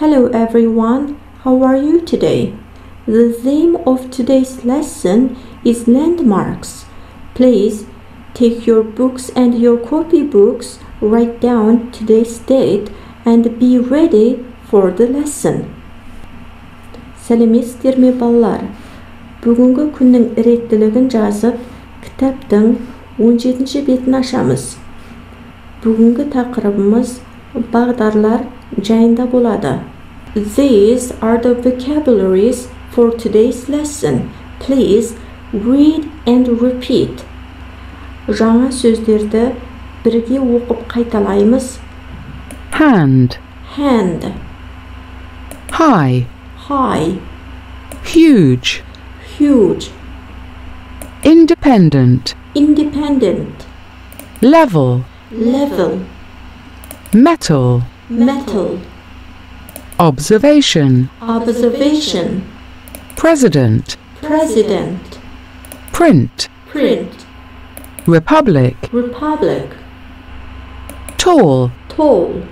Hello everyone, how are you today? The theme of today's lesson is landmarks. Please take your books and your copybooks, write down today's date, and be ready for the lesson. сәлеметсіздер ме балалар бүгінгі күннің реттілігін жазып кітаптың 17 бетін ашамыз бүгінгі тақырыбымыз бағдарлар жайында болады These are the vocabularies for today's lesson. Please read and repeat. Жаңа сөздерді бірге оқып қайталаймыз. hand, Hand, high, high, huge, huge, independent, independent, level, level, metal, metal, observation, observation, president, president, print, print, republic, republic, tall, tall.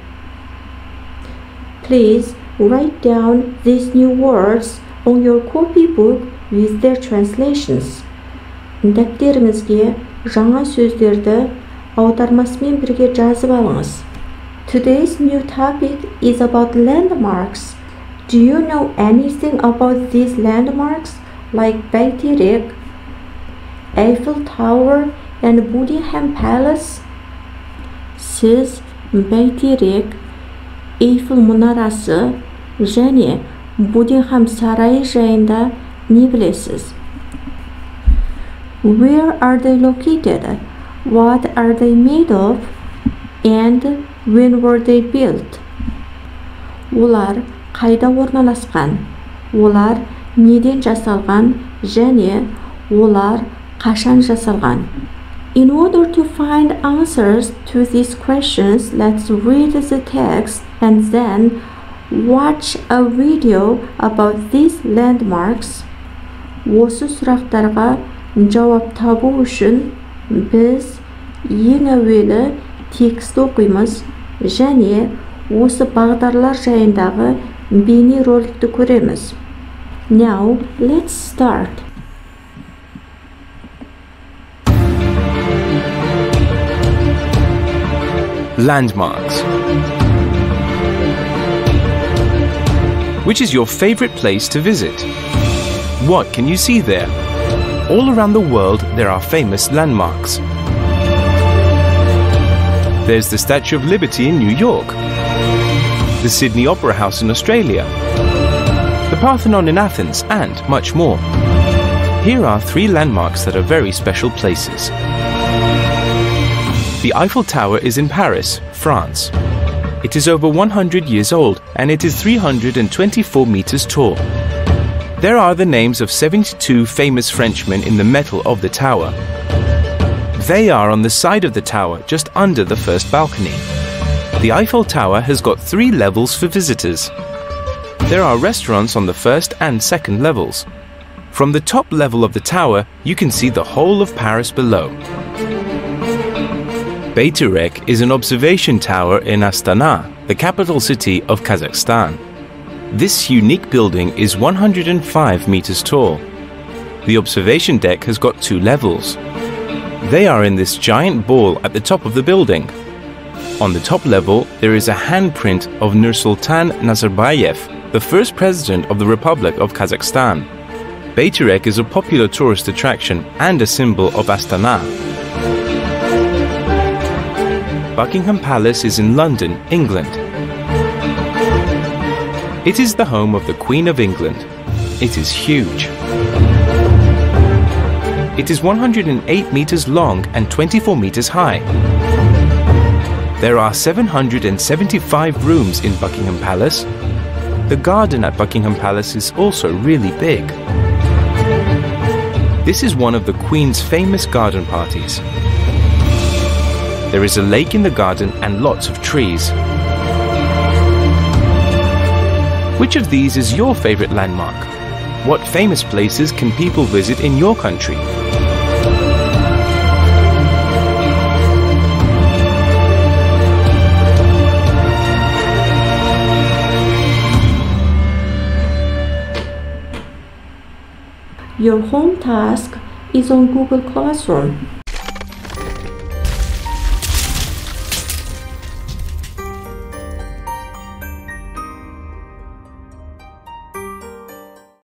Please write down these new words on your copybook with their translations. Дәптеріңізге жаңа сөздерді аудармасымен бірге жазып алыңыз. Today's new topic is about landmarks. Do you know anything about these landmarks like Baiterek, Eiffel Tower, and Buckingham Palace? Siz Baiterek, Eiffel мұнарасы және Buckingham сарайы жайында не? Where are they located? What are they made of? And when were they built? Олар қайда орналасқан олар неден жасалған? Және олар қашан жасалған? In order to find answers to these questions, let's read the text and then watch a video about these landmarks. Осы сұрақтарға жауап табу үшін біз ең әуелі текст оқимыз және осы бағдарлар жайындағы бейне роликті көреміз. Now, let's start. Landmarks. Which is your favorite place to visit? What can you see there? All around the world, there are famous landmarks. There's the Statue of Liberty in New York, the Sydney Opera House in Australia, the Parthenon in Athens, and much more. Here are three landmarks that are very special places. The Eiffel Tower is in Paris, France. It is over 100 years old and it is 324 meters tall. There are the names of 72 famous Frenchmen in the metal of the tower. They are on the side of the tower just under the first balcony. The Eiffel Tower has got three levels for visitors. There are restaurants on the first and second levels. From the top level of the tower, you can see the whole of Paris below. Baiterek is an observation tower in Astana, the capital city of Kazakhstan. This unique building is 105 meters tall. The observation deck has got two levels. They are in this giant ball at the top of the building. On the top level, there is a handprint of Nursultan Nazarbayev, the first president of the Republic of Kazakhstan. Baiterek is a popular tourist attraction and a symbol of Astana. Buckingham Palace is in London, England. It is the home of the Queen of England. It is huge. It is 108 meters long and 24 meters high. There are 775 rooms in Buckingham Palace. The garden at Buckingham Palace is also really big. This is one of the Queen's famous garden parties. There is a lake in the garden and lots of trees. Which of these is your favorite landmark? What famous places can people visit in your country? Your home task is on Google Classroom.